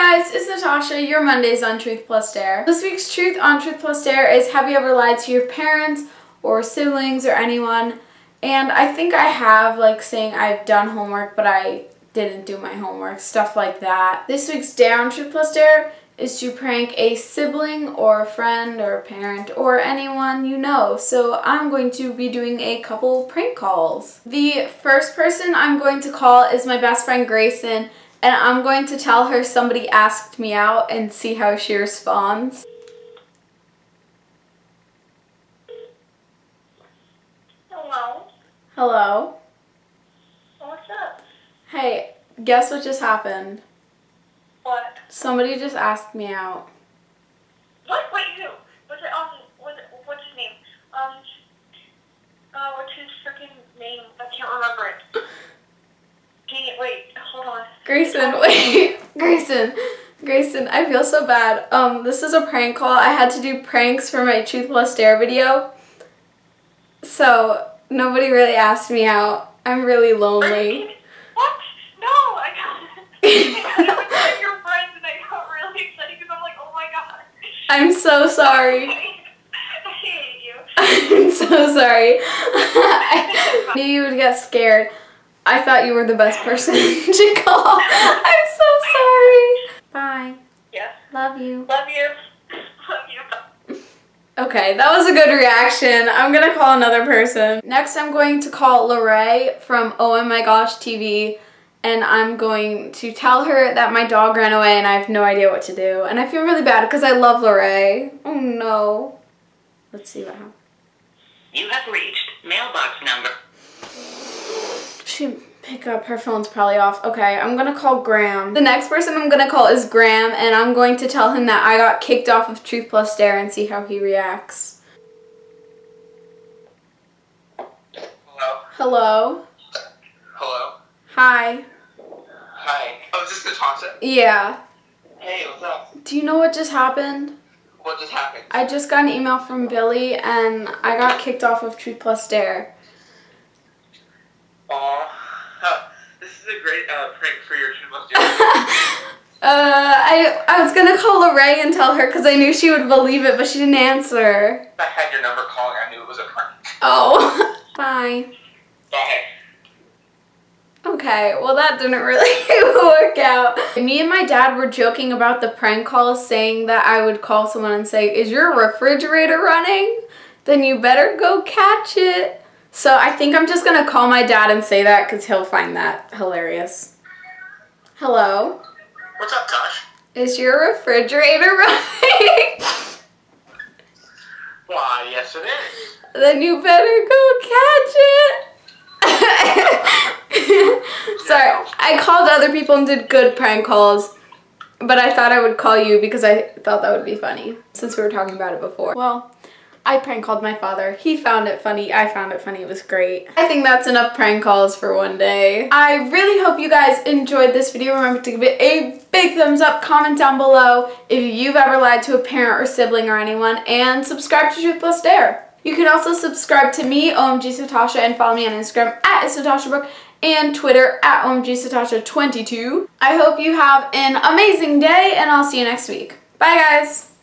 guys, it's Natasha, your Mondays on Truth Plus Dare. This week's Truth on Truth Plus Dare is have you ever lied to your parents or siblings or anyone? And I think I have, like saying I've done homework but I didn't do my homework, stuff like that. This week's Dare on Truth Plus Dare is to prank a sibling or a friend or a parent or anyone you know. So I'm going to be doing a couple prank calls. The first person I'm going to call is my best friend Grayson and I'm going to tell her somebody asked me out and see how she responds. Hello. Hello? What's up? Hey, guess what just happened? What? Somebody just asked me out. What? Wait, who? What's it? Um, what, what's his name? Um, uh, what's his freaking name? I can't remember it. Dang it! Wait, hold on. Grayson, wait. Grayson. Grayson, I feel so bad. Um, this is a prank call. I had to do pranks for my Truth Plus Dare video. So, nobody really asked me out. I'm really lonely. What? No, I got. I got with your friends, and I got really excited because I'm like, oh my god. I'm so sorry. I hate you. I'm so sorry. I knew you would get scared. I thought you were the best person to call. I'm so sorry. Bye. Yeah. Love you. Love you. Love you. Okay, that was a good reaction. I'm gonna call another person. Next, I'm going to call Lorraine from Oh My Gosh TV, and I'm going to tell her that my dog ran away and I have no idea what to do. And I feel really bad because I love Lorraine. Oh no. Let's see what happens. You have reached mailbox number. She pick up. Her phone's probably off. Okay, I'm gonna call Graham. The next person I'm gonna call is Graham, and I'm going to tell him that I got kicked off of Truth Plus Dare and see how he reacts. Hello? Hello? Hello? Hi. Hi. Oh, is this Natasha? Yeah. Hey, what's up? Do you know what just happened? What just happened? I just got an email from Billy, and I got kicked off of Truth Plus Dare. Aw. This is a great uh, prank for your two most Uh, I I was gonna call Lorraine and tell her because I knew she would believe it, but she didn't answer. I had your number calling. I knew it was a prank. Oh. Bye. Bye. Okay, well that didn't really work out. Me and my dad were joking about the prank calls saying that I would call someone and say, is your refrigerator running? Then you better go catch it. So I think I'm just gonna call my dad and say that because he'll find that hilarious. Hello? What's up, Tosh? Is your refrigerator running? Why, yes it is. then you better go catch it. Sorry, I called other people and did good prank calls, but I thought I would call you because I thought that would be funny since we were talking about it before. Well, I prank called my father. He found it funny. I found it funny. It was great. I think that's enough prank calls for one day. I really hope you guys enjoyed this video. Remember to give it a big thumbs up. Comment down below if you've ever lied to a parent or sibling or anyone. And subscribe to Truth Plus Dare. You can also subscribe to me, OMG Satasha, and follow me on Instagram at SatashaBrook and Twitter at OMGSatasha22. I hope you have an amazing day, and I'll see you next week. Bye, guys!